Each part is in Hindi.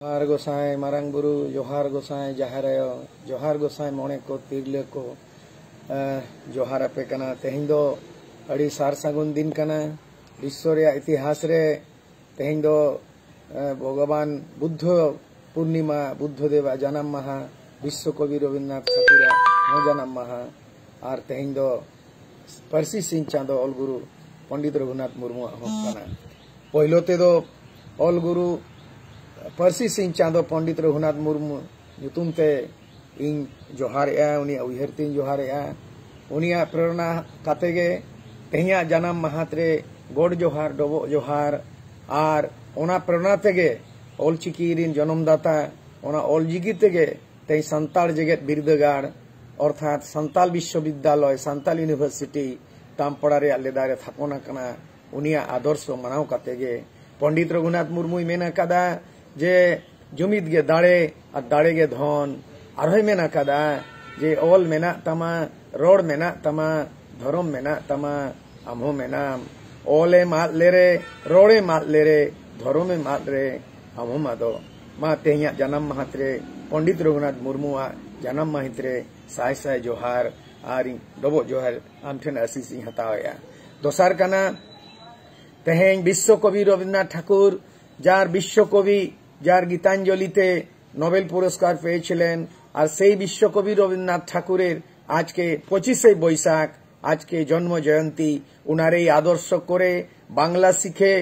जोहार गोसाई मारंग बुरु जोहार गोसाई जहार आयो जोहार गोसाई मोने को तिरले को जोहार आपे कना। तेहिं दो अड़ी सार सागुन दिन कना। विश्व रे इतिहास रे। तेहिं दो भगवान बुद्ध पूर्णिमा बुद्ध देवा जन्म माहा। विश्व कवि रविन्द्रनाथ ठाकुरा हो जन्म माहा। और तेहिं दो परसी सिंह चांदो ऑल गुरु पंडित रघुनाथ मुर्मू हो कना। पहिलो ते दो ऑल गुरु परसी सिंह चांदो पंडित रघुनाथ मुर्मू इन जोहार उहर तीन जोहार उनिया प्रेरणा काते गे तेहिया जनम महात्रे गोड जोहार डबो जोहार आर ओना प्रेरणा तेगे ओलचिकी रिन जन्मदाता ओना ओलजिकी तेगे ते संताल जेगेत बिरदगार अर्थात संताल विश्वविद्यालय संताल यूनिवर्सिटी तामपड़ा रे लेदारे थापना कना उनिया आदर्श मनाव काते पंडित रघुनाथ मुर्मू मेन कादा जे जुमित गे दाड़े और दाड़े गे धन, और मेकदा जे ऑल मे तमा, रोड मे तमा, धर्म मे तमा आमो मे ऑल ए मात ले रे रोड ए ले रे धर्म ए मात रे आमो मादो मा तेहिया जन्म महात पंडित रघुनाथ मुर्मू आ जन्म महित रे साय साय जोहार, आर डब जोहार आम ठेन आशीष हतावया। दसार कना, तेहे विश्वकवि रवीन्द्रनाथ ठाकुर, जार विश्व कवि যার গীতাঞ্জলিতে নোবেল পুরস্কার পেয়েছিলেন, আর সেই বিশ্বকবি রবীন্দ্রনাথ ঠাকুরের আজকে পঁচিশে বৈশাখ, আজকে জন্ম জয়ন্তী, উনার এই আদর্শ করে বাংলা শিখে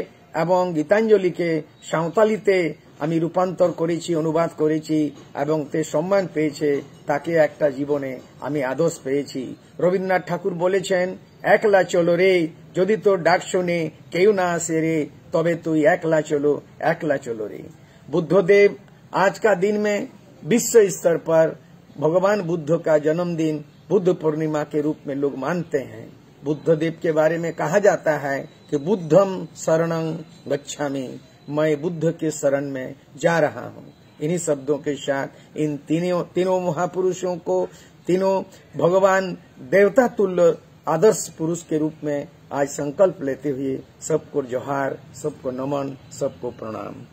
এবং গীতাঞ্জলিকে সাঁওতালিতে আমি রূপান্তর করেছি, অনুবাদ করেছি এবং তে সম্মান পেয়েছে, তাকে একটা জীবনে আমি আদর্শ পেয়েছি। রবীন্দ্রনাথ ঠাকুর বলেছেন, একলা চলো রে, যদি তোর ডাক শুনে, কেউ না আসে রে, তবে তুই একলা চলো একলা চলো রে। बुद्धदेव, आज का दिन में विश्व स्तर पर भगवान बुद्ध का जन्मदिन बुद्ध पूर्णिमा के रूप में लोग मानते हैं। बुद्धदेव के बारे में कहा जाता है कि बुद्धम शरणं गच्छामि, मैं बुद्ध के शरण में जा रहा हूँ। इन्हीं शब्दों के साथ इन तीनों तीनों महापुरुषों को, तीनों भगवान देवता तुल्य आदर्श पुरुष के रूप में आज संकल्प लेते हुए सबको जोहार, सबको नमन, सबको प्रणाम।